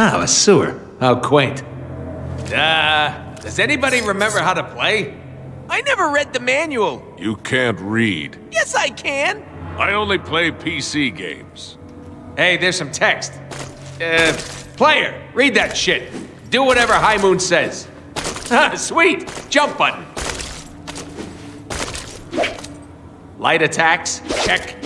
Ah, a sewer. How quaint. Uh, does anybody remember how to play? I never read the manual. You can't read. Yes, I can. I only play PC games. Hey, there's some text. Uh, player, read that shit. Do whatever High Moon says. Ah, Sweet! Jump button. Light attacks, check.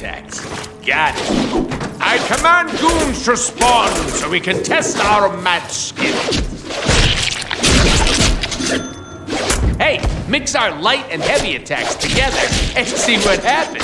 Got it. I command goons to spawn so we can test our mad skills. Hey, mix our light and heavy attacks together and see what happens.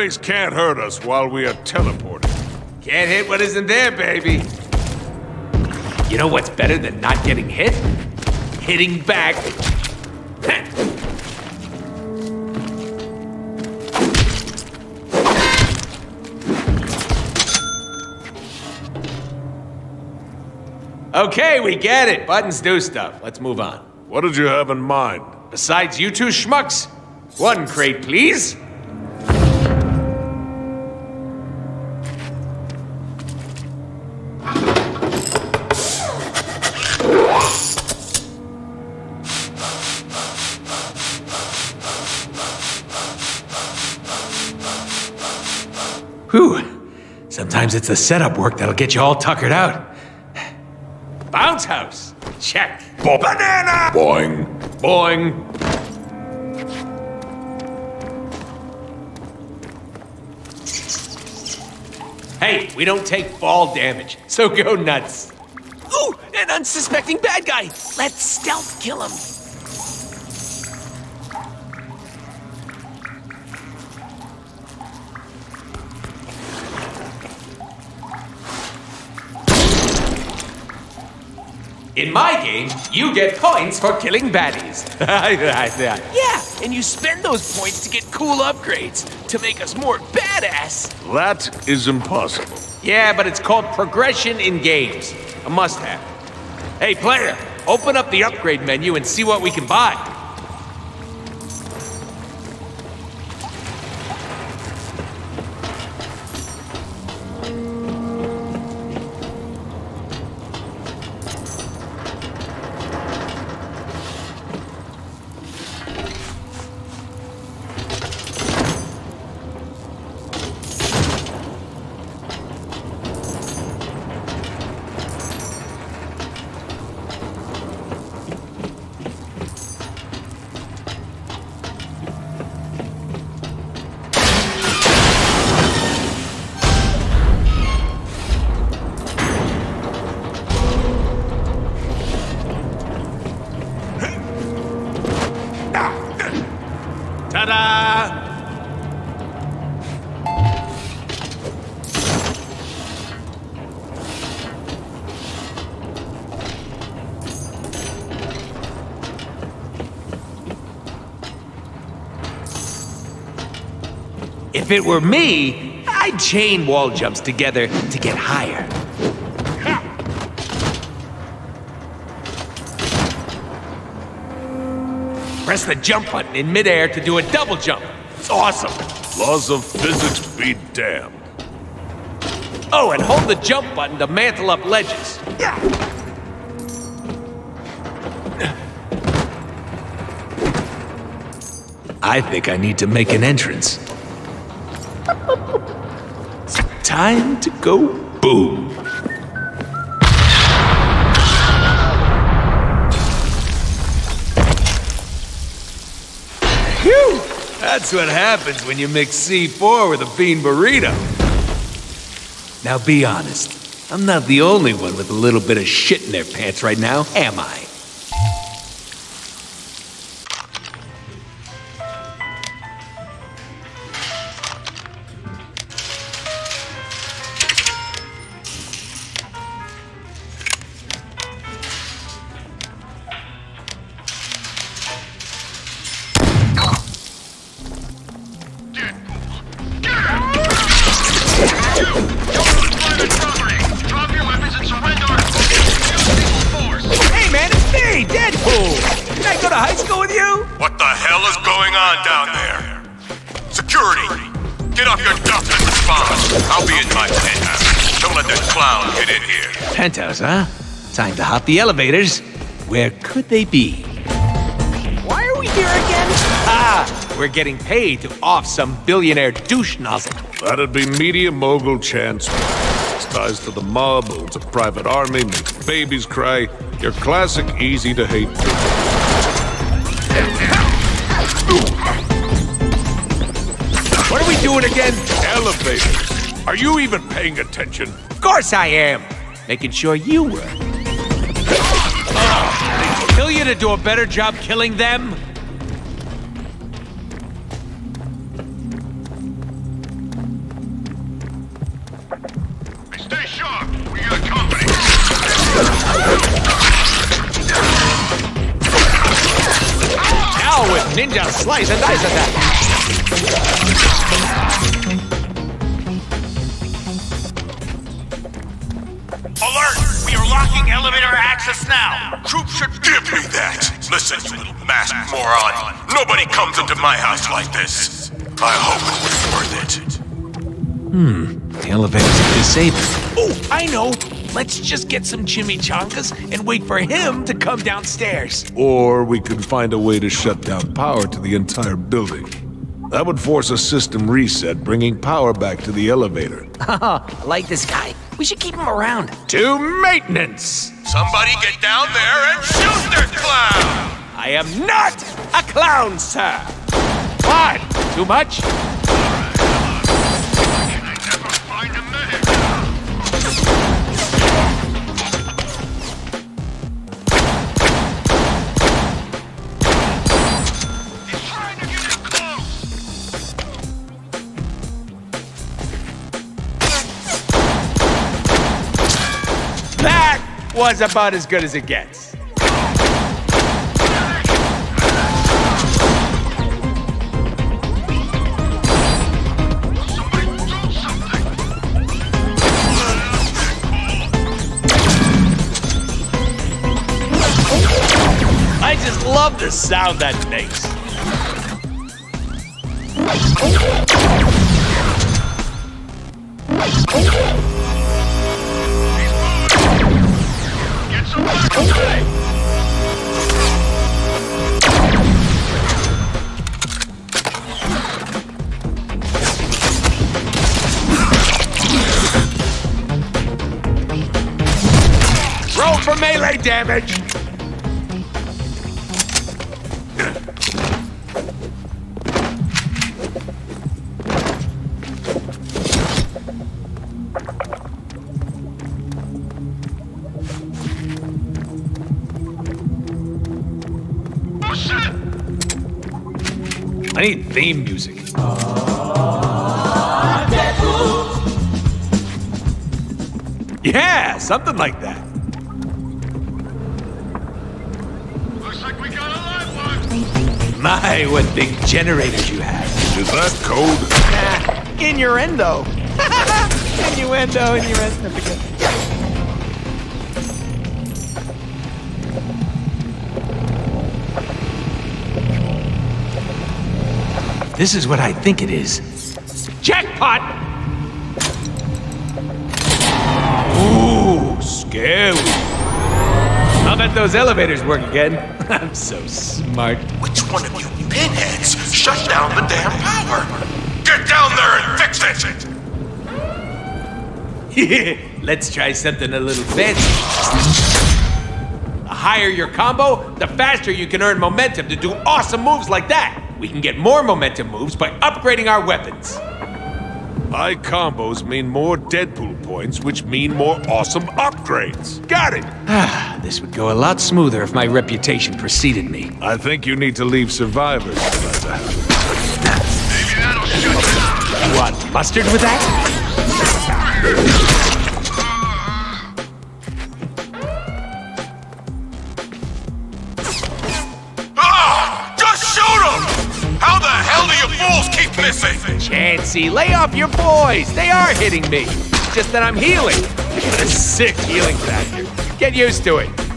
Enemies can't hurt us while we are teleporting. Can't hit what isn't there, baby. You know what's better than not getting hit? Hitting back. okay, we get it. Buttons do stuff. Let's move on. What did you have in mind? Besides you two schmucks, one crate, please. Sometimes it's the setup work that'll get you all tuckered out. Bounce house. Check. Banana! Boing. Boing. Hey, we don't take fall damage, so go nuts. Ooh, an unsuspecting bad guy. Let's stealth kill him. In my game, you get points for killing baddies. Yeah, and you spend those points to get cool upgrades to make us more badass. That is impossible. yeah, but it's called progression in games. A must have. Hey, player, open up the upgrade menu and see what we can buy. If it were me, I'd chain wall jumps together to get higher. Press the jump button in midair to do a double jump. It's awesome. Laws of physics be damned. Oh, and hold the jump button to mantle up ledges. Yeah. I think I need to make an entrance. Time to go boom. Phew! That's what happens when you mix C4 with a bean burrito. Now be honest. I'm not the only one with a little bit of shit in their pants right now, am I? Going on down there? Security, get off your duff and respond. I'll be in my penthouse. Don't let that clown get in here. Penthouse, huh? Time to hop the elevators. Where could they be? Why are we here again? Ah, we're getting paid to off some billionaire douche nozzle. That'd be media mogul Chance. His ties to the mob, owns a private army, makes babies cry. Your classic easy to hate. What are again? Elevators. Are you even paying attention? Of course I am. Making sure you were. They kill you to do a better job killing them? Stay sharp. We got company. Now with ninja slice and dice attack. Alert! We are locking elevator access now. Troops should give me that. Listen, you little masked moron. Nobody comes into my house like this. I hope it was worth it. Hmm. The elevators are disabled. Oh, I know. Let's just get some chimichangas and wait for him to come downstairs. Or we could find a way to shut down power to the entire building. That would force a system reset, bringing power back to the elevator. I like this guy. We should keep him around. To maintenance. Somebody get down there and shoot their clown! I am not a clown, sir. What? Too much? Was about as good as it gets. I just love the sound that makes. Get Roll for melee damage. I need theme music. Yeah, something like that. Looks like we got a live one. My, what big generators you have. Is that code? Nah, innuendo. innuendo, innuendo. This is what I think it is. Jackpot! Ooh, scary. I'll bet those elevators work again. I'm so smart. Which one of you pinheads shut down the damn power? Get down there and fix it! Let's try something a little fancy. The higher your combo, the faster you can earn momentum to do awesome moves like that. We can get more momentum moves by upgrading our weapons. High combos mean more Deadpool points, which mean more awesome upgrades. Got it! Ah, this would go a lot smoother if my reputation preceded me. I think you need to leave survivors let that. Maybe that'll you. You want mustard with that? Lay off your boys. They are hitting me. Just that I'm healing. I got a sick healing factor. Get used to it.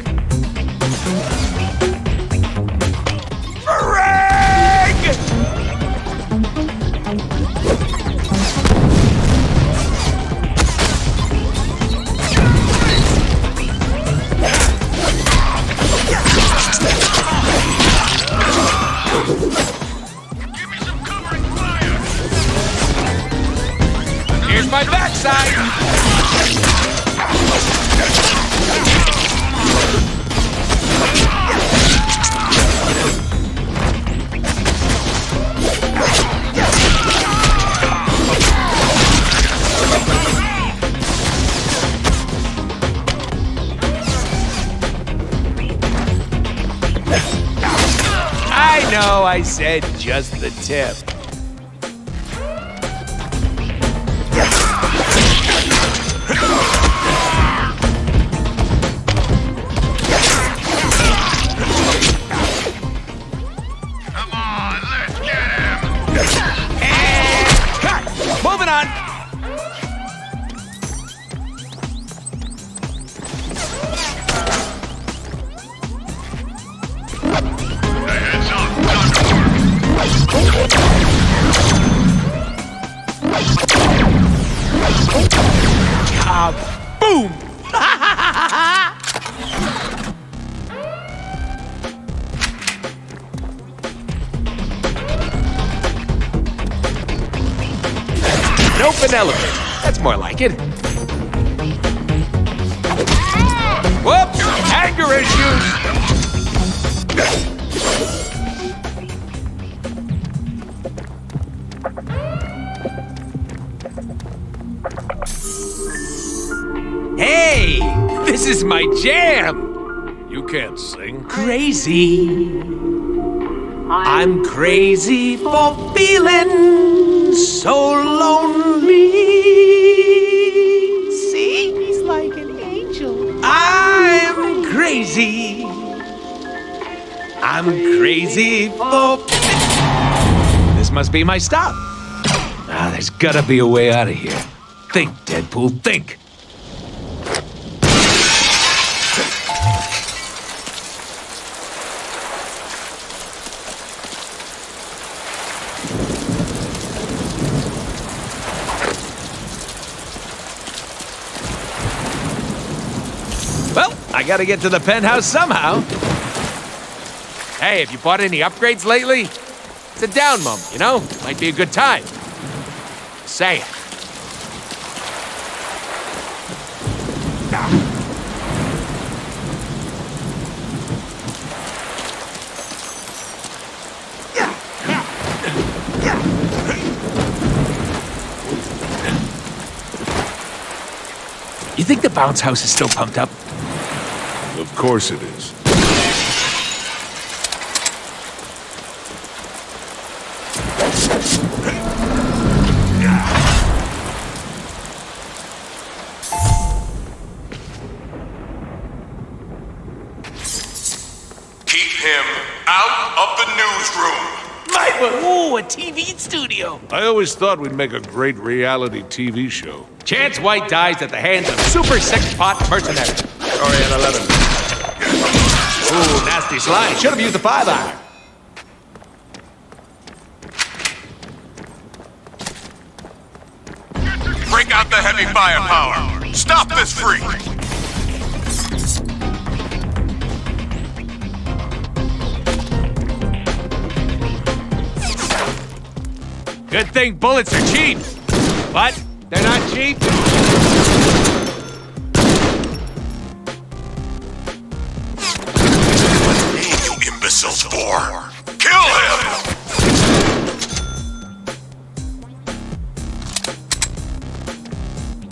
I said just the tip. Whoops! Anger issues! Hey! This is my jam! You can't sing. Crazy. I'm crazy for feeling so lonely. Crazy. I'm crazy for. This must be my stop. Ah, there's gotta be a way out of here. Think, Deadpool, think. Well, I gotta get to the penthouse somehow. Hey, have you bought any upgrades lately? It's a down moment, you know? Might be a good time. Say it. You think the bounce house is still pumped up? Of course it is. Keep him out of the newsroom! My, ooh, a TV studio. I always thought we'd make a great reality TV show. Chance White dies at the hands of super six pot mercenary. Sorry, an 11. Ooh, nasty slide. Should have used the five iron. Break out the heavy firepower! Stop this freak! Good thing bullets are cheap. But they're not cheap. For! Kill him!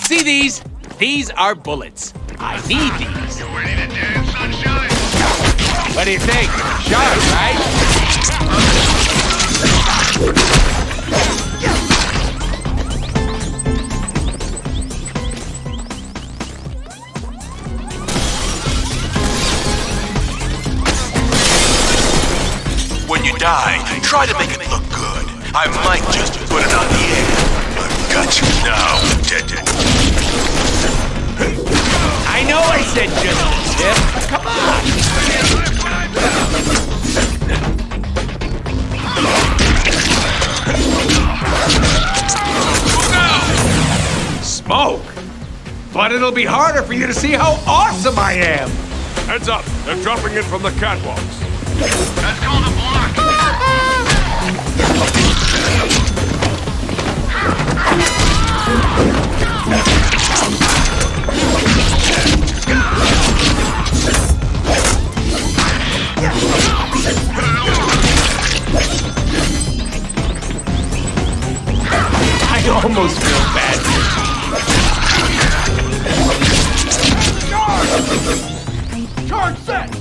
See these? These are bullets. I need these. Ready to sunshine? What do you think? Sharp, right? Die, try to make it look good. I might just put it on the air. I've got you now, dead. I know I said just a tip. Come on. Smoke. But it'll be harder for you to see how awesome I am. Heads up! They're dropping in from the catwalks. Let's call the block! almost feel bad. Charge set!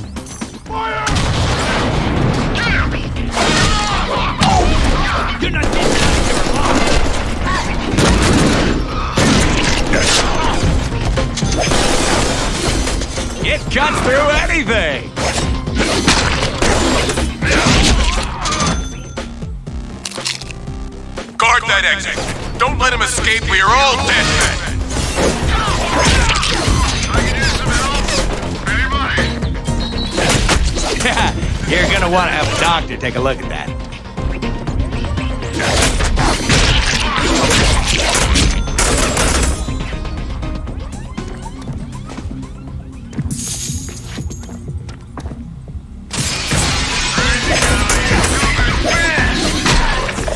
It cuts through anything! Guard that exit. Don't let him escape. We are all dead men. You're gonna want to have a doctor take a look at that.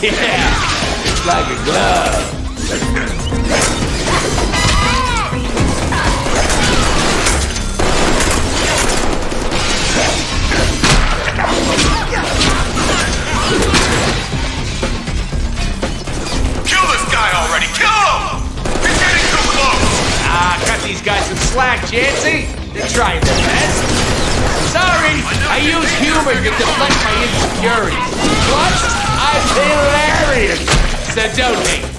Yeah, it's like a glove. Kill this guy already! Kill him! He's getting too close! Ah, cut these guys some slack, Chancy. They're trying their best. Sorry, I use humor to deflect my insecurities. Plus, I'm hilarious. So donate.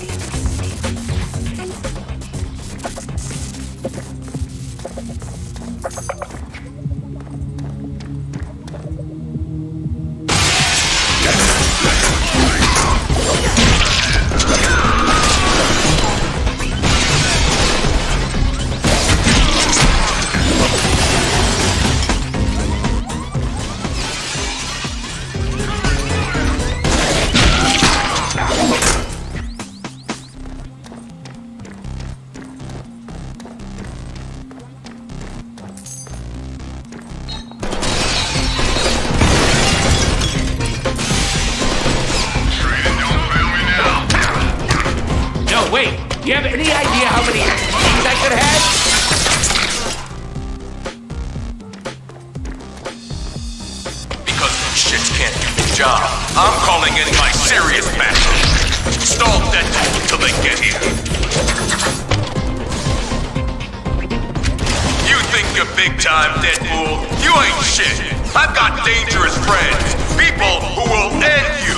Friends. People who will end you.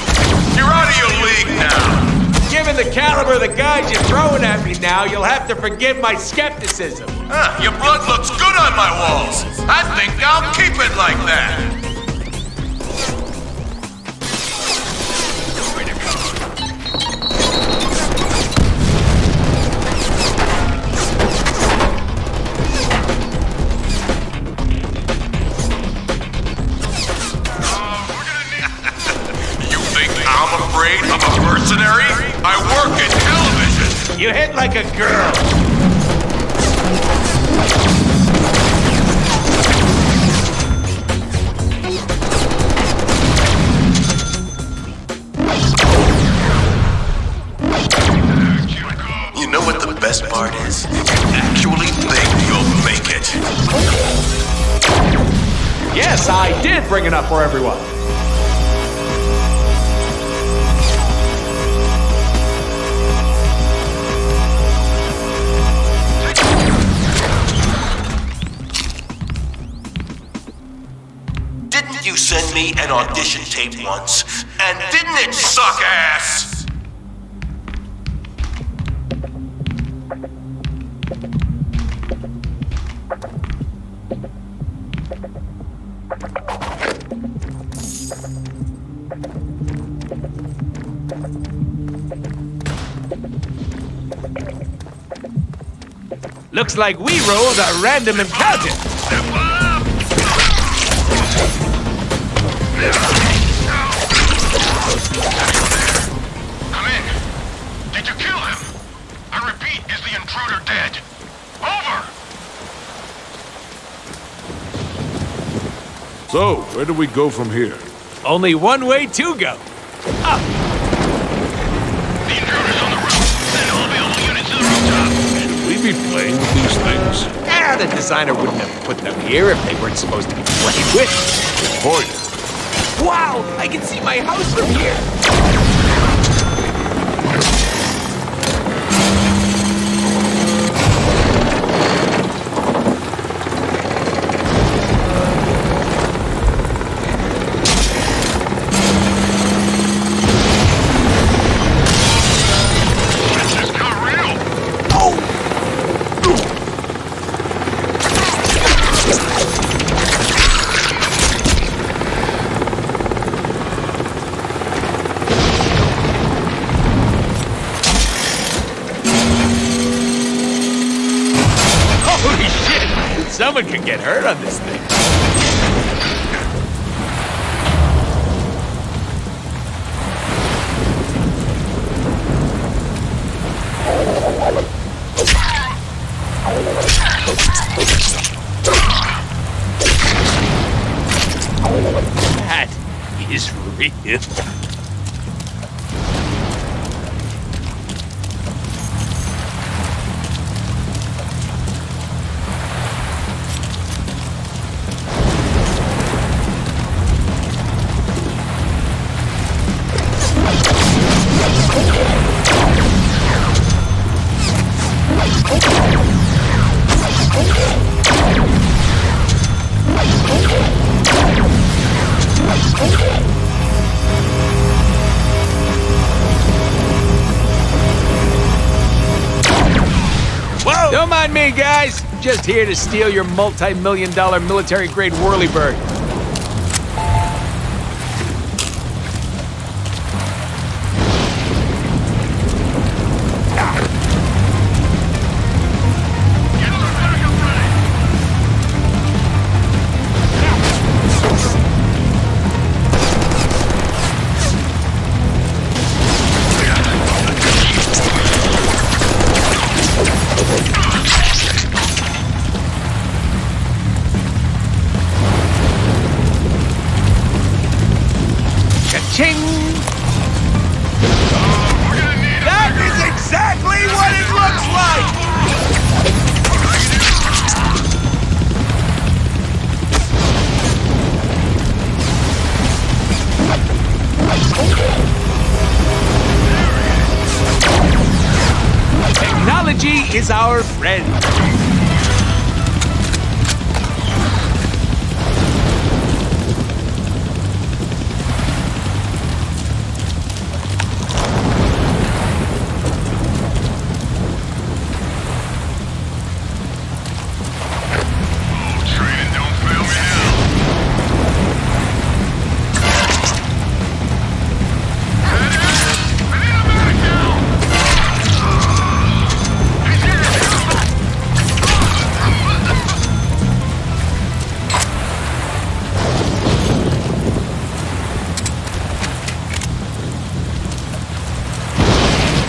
You're out of your league now. Given the caliber of the guys you're throwing at me now, you'll have to forgive my skepticism. Huh, your blood looks good on my walls. I think I'll keep it like that. Mercenary? I work in television. You hit like a girl. You know what the best part is? You actually think you'll make it. Yes, I did bring it up for everyone. Send me an audition tape once? And didn't it suck ass? Looks like we rolled a random encounter. So, where do we go from here? Only one way to go. The intruder's on the roof. Send all available units to the rooftop. Should we be playing with these things? Ah, the designer wouldn't have put them here if they weren't supposed to be played with. Good point. Wow, I can see my house from here. Get hurt on this thing. That is real. Just here to steal your multi-million dollar military-grade whirlybird.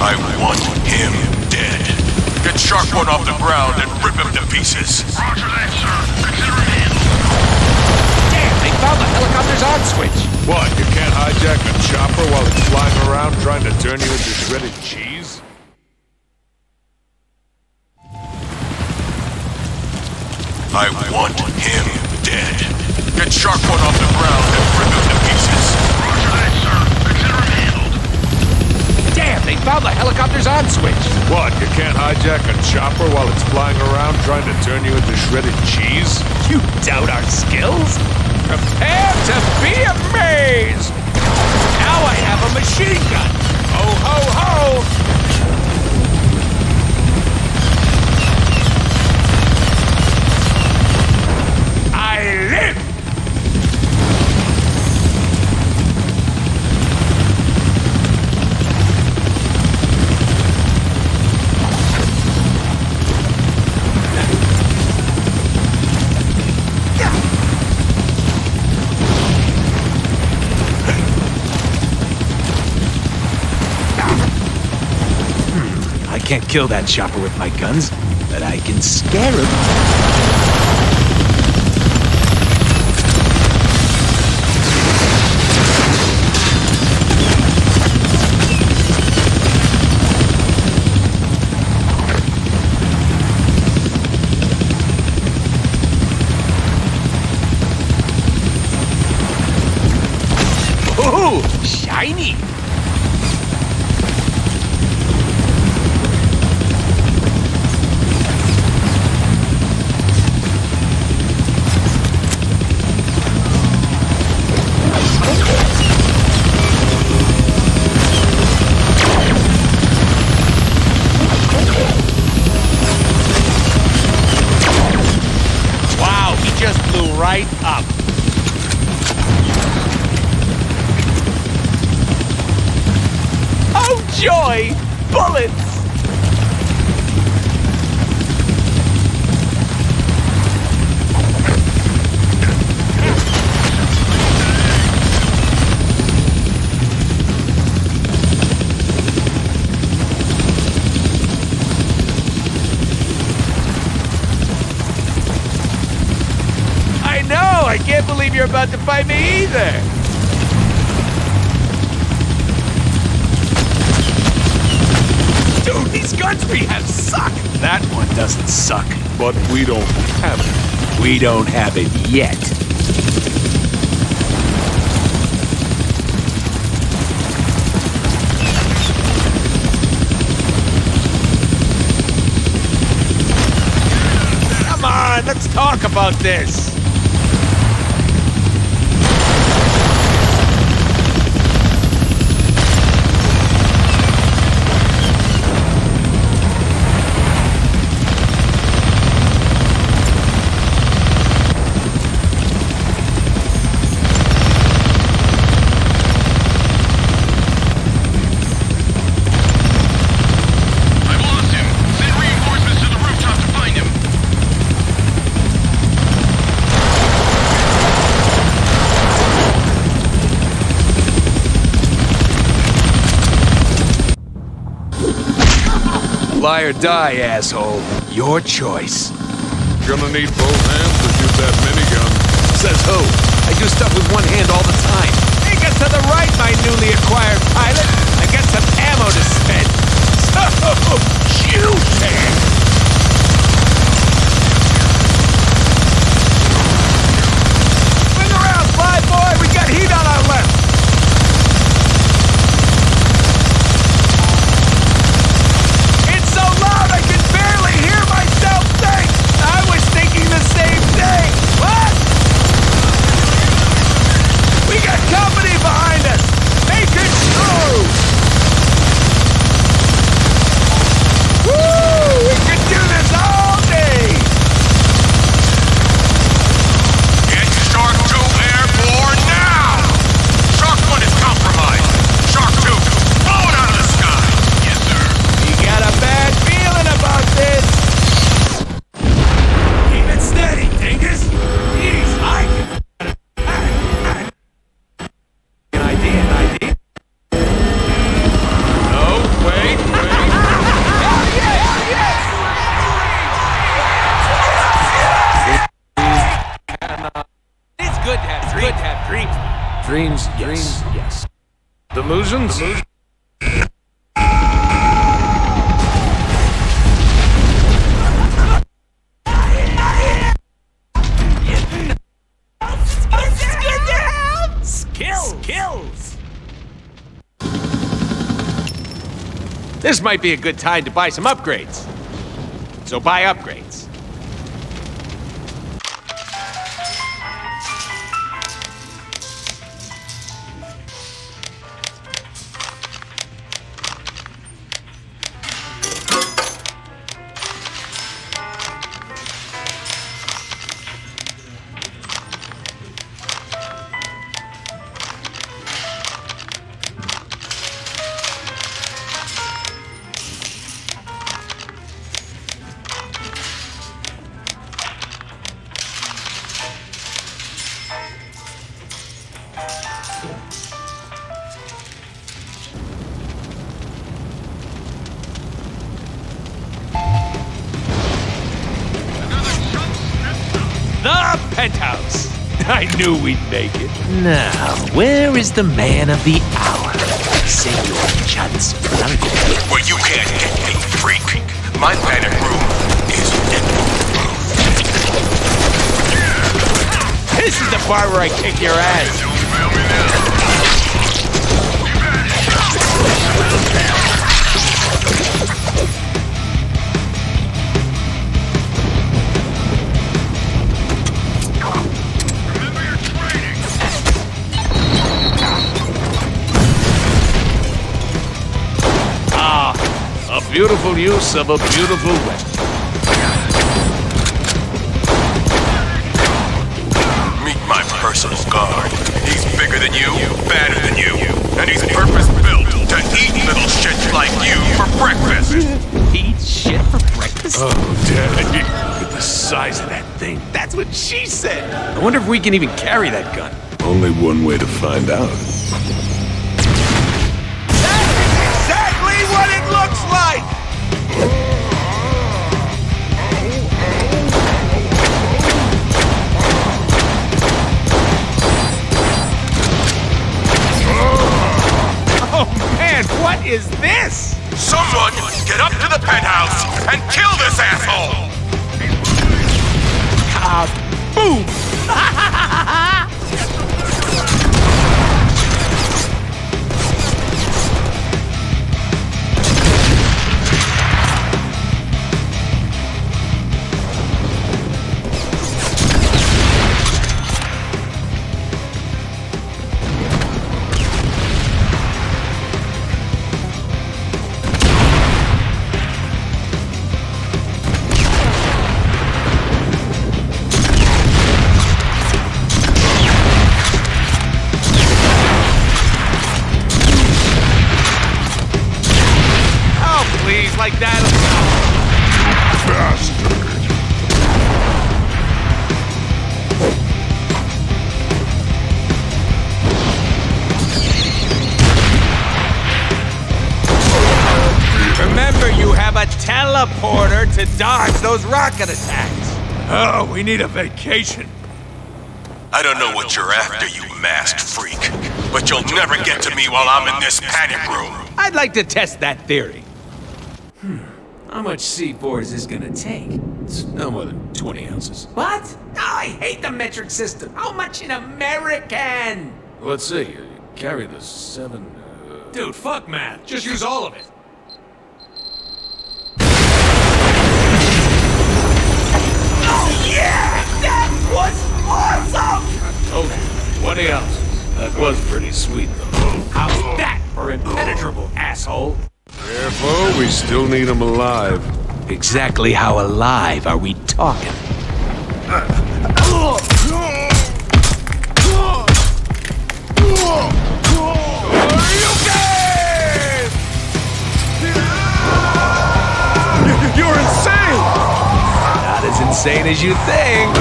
I want him dead. Get Shark One off the ground and rip him to pieces. Roger that, sir. Consider it handled. Damn, they found the helicopter's on switch. What, you can't hijack a chopper while it's flying around trying to turn you into shredded cheese? I want him dead. Get Shark One off the ground and rip him to pieces. Roger that, sir. Consider it handled. They found the helicopter's on switch. What, you can't hijack a chopper while it's flying around trying to turn you into shredded cheese? You doubt our skills? Prepare to be amazed! Now I have a machine gun! Ho, ho, ho! Can't kill that chopper with my guns, but I can scare him. Blew right up. Oh joy! Bullets! About to fight me either. Dude, these guns we have suck. That one doesn't suck. But we don't have it. We don't have it yet. Come on, let's talk about this. Lie or die, asshole. Your choice. Gonna need both hands to shoot that minigun. Says who? I do stuff with one hand all the time. Take us to the right, my newly acquired pilot. I got some ammo to spend. So, around, fly boy. We got heat on our left. This might be a good time to buy some upgrades. So buy upgrades. Now, where is the man of the hour? Senor Chance Blanco. Where you can't get me, freak. My panic room is dead room. This is the part where I kick your ass. Beautiful use of a beautiful weapon. Meet my personal guard. He's bigger than you, fatter than you, and he's purpose-built to eat little shit like you for breakfast. Eat shit for breakfast? Oh, Daddy, look at the size of that thing. That's what she said. I wonder if we can even carry that gun. Only one way to find out. This? Someone get up to the penthouse and kill this asshole! Ah, boom! teleporter to dodge those rocket attacks. Oh, we need a vacation. I don't know what you're after, you masked freak, but you'll never get to me while I'm in this panic room. I'd like to test that theory. Hmm. How much C4 is this gonna take? It's no more than 20 ounces. What? Oh, I hate the metric system. How much in American? Let's see. Carry the seven. Uh, Dude, fuck math. Just use all of it. Yeah! That was awesome! okay, 20 ounces. That was pretty sweet, though. How's that for impenetrable, asshole? Careful, we still need him alive. Exactly how alive are we talking? You're insane! Insane as you think.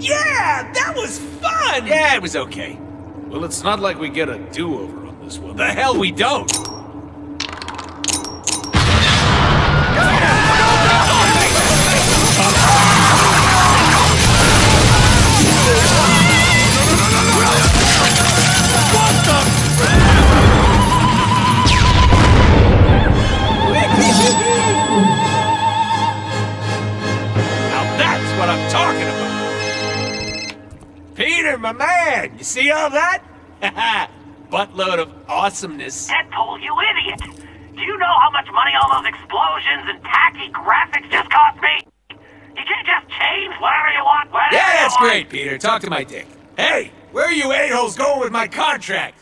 Yeah, that was fun! Yeah, it was okay. Well, it's not like we get a do-over on this one. The hell we don't! Peter, my man, you see all that? Buttload of awesomeness. Deadpool, you idiot! Do you know how much money all those explosions and tacky graphics just cost me? You can't just change whatever you want, whenever Yeah, that's great, Peter. Talk to my dick. Hey, where are you a-holes going with my contract?